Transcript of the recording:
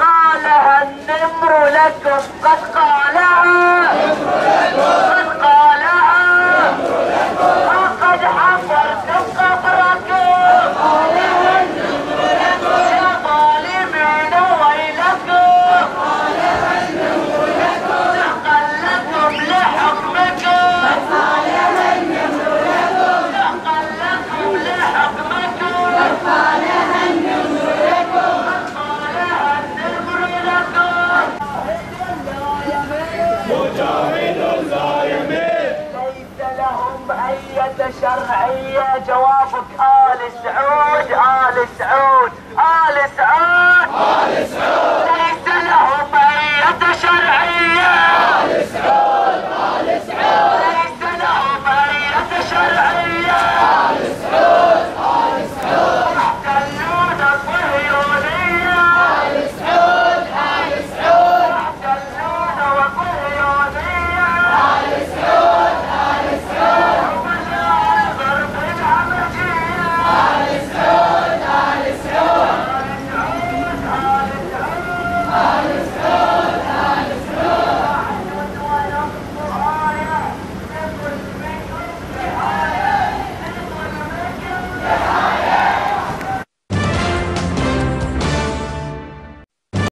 قالها النمر لكم قد قالها مجاهد لا يميت. ليس لهم أية شرعية جواب.